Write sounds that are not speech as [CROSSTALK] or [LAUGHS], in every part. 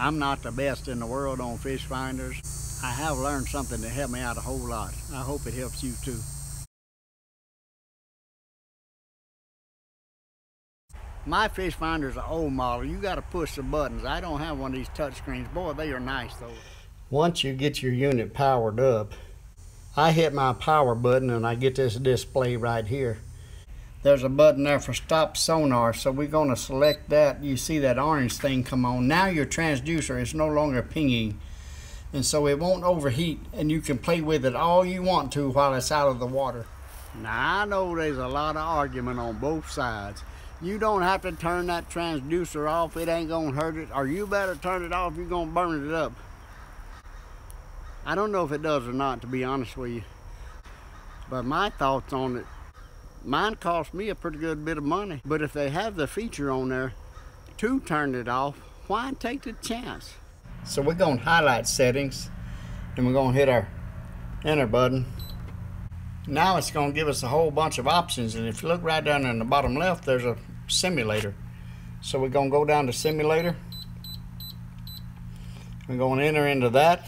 I'm not the best in the world on fish finders. I have learned something to help me out a whole lot. I hope it helps you too. My fish finder's an old model. You got to push the buttons. I don't have one of these touch screens. Boy, they are nice though. Once you get your unit powered up, I hit my power button and I get this display right here. There's a button there for stop sonar, so we're going to select that. You see that orange thing come on. Now your transducer is no longer pinging, and so it won't overheat, and you can play with it all you want to while it's out of the water. Now I know there's a lot of argument on both sides. You don't have to turn that transducer off, it ain't gonna hurt it, or you better turn it off, you're gonna burn it up. I don't know if it does or not, to be honest with you. But my thoughts on it, mine cost me a pretty good bit of money. But if they have the feature on there to turn it off, why take the chance? So we're gonna highlight settings, and we're gonna hit our enter button. Now it's gonna give us a whole bunch of options, and if you look right down in the bottom left, there's a simulator. So we're going to go down to simulator. We're going to enter into that.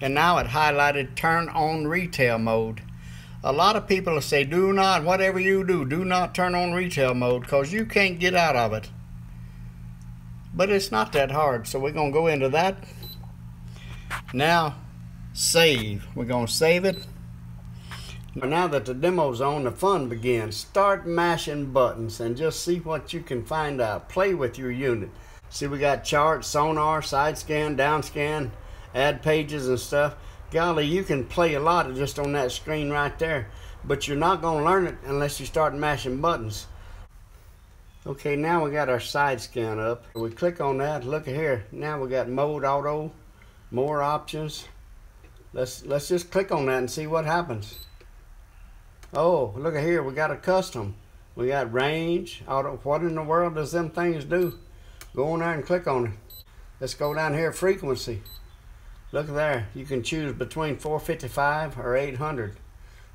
And now it highlighted turn on retail mode. A lot of people say do not, whatever you do, do not turn on retail mode because you can't get out of it. But it's not that hard. So we're going to go into that. Now save. We're going to save it. Now that the demo's on, the fun begins. Start mashing buttons and just see what you can find out. Play with your unit. See, we got charts, sonar, side scan, down scan, add pages and stuff. Golly, you can play a lot just on that screen right there, but you're not going to learn it unless you start mashing buttons. Okay, now we got our side scan up. We click on that, look here. Now we got mode auto, more options. Let's, let's just click on that and see what happens. Oh, look at here, we got a custom. We got range. Auto. What in the world does them things do? Go on there and click on it. Let's go down here, frequency. Look there, you can choose between 455 or 800.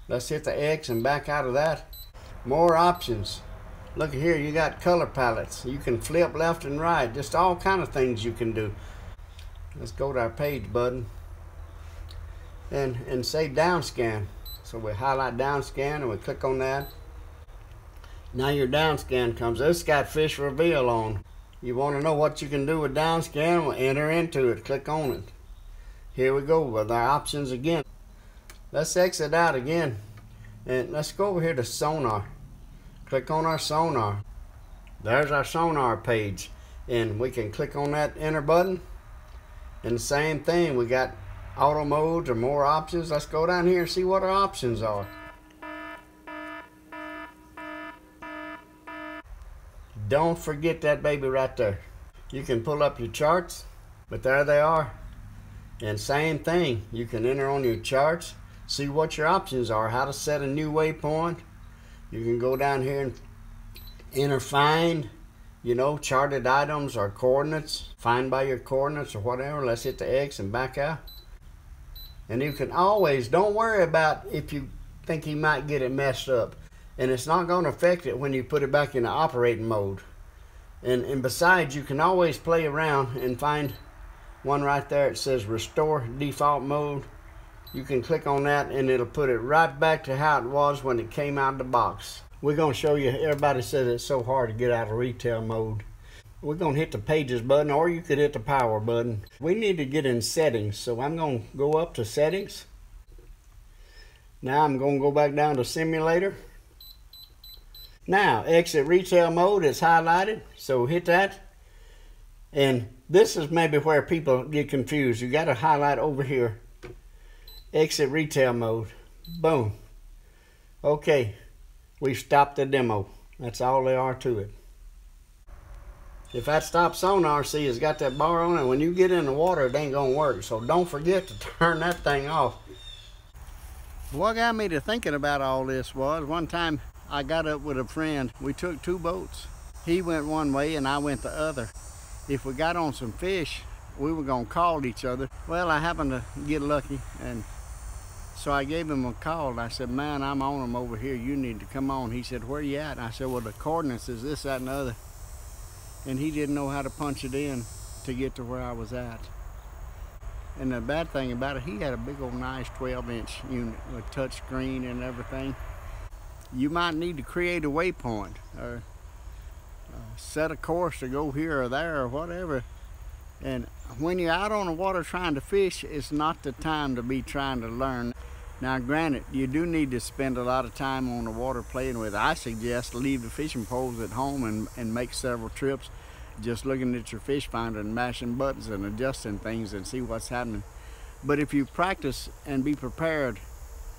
Let's hit the X and back out of that. More options. Look here, you got color palettes. You can flip left and right, just all kind of things you can do. Let's go to our page button and, and say down scan. So we highlight down scan and we click on that. Now your down scan comes. This got fish reveal on. You want to know what you can do with down scan? We'll enter into it. Click on it. Here we go with our options again. Let's exit out again. And let's go over here to sonar. Click on our sonar. There's our sonar page. And we can click on that enter button. And the same thing, we got auto modes or more options. Let's go down here and see what our options are. Don't forget that baby right there. You can pull up your charts, but there they are. And same thing, you can enter on your charts, see what your options are, how to set a new waypoint. You can go down here and enter find, you know, charted items or coordinates, find by your coordinates or whatever. Let's hit the X and back out. And you can always, don't worry about if you think you might get it messed up. And it's not going to affect it when you put it back in the operating mode. And, and besides, you can always play around and find one right there. It says restore default mode. You can click on that and it'll put it right back to how it was when it came out of the box. We're going to show you, everybody says it's so hard to get out of retail mode. We're going to hit the pages button or you could hit the power button. We need to get in settings. So I'm going to go up to settings. Now I'm going to go back down to simulator. Now exit retail mode is highlighted. So hit that. And this is maybe where people get confused. You got to highlight over here. Exit retail mode. Boom. Okay. We've stopped the demo. That's all there are to it. If that stop sonar, see, has got that bar on it, when you get in the water, it ain't gonna work. So don't forget to [LAUGHS] turn that thing off. What got me to thinking about all this was, one time I got up with a friend. We took two boats. He went one way and I went the other. If we got on some fish, we were gonna call each other. Well, I happened to get lucky and so I gave him a call and I said, man, I'm on them over here. You need to come on. He said, where you at? And I said, well, the coordinates is this, that, and the other and he didn't know how to punch it in to get to where I was at. And the bad thing about it, he had a big old nice 12 inch unit with touch screen and everything. You might need to create a waypoint or set a course to go here or there or whatever. And when you're out on the water trying to fish, it's not the time to be trying to learn. Now, granted, you do need to spend a lot of time on the water playing with. I suggest leave the fishing poles at home and, and make several trips just looking at your fish finder and mashing buttons and adjusting things and see what's happening. But if you practice and be prepared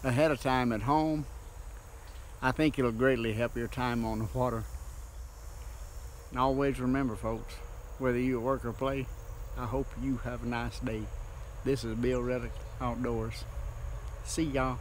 ahead of time at home, I think it'll greatly help your time on the water. And always remember, folks, whether you work or play, I hope you have a nice day. This is Bill Reddoch Outdoors. See y'all.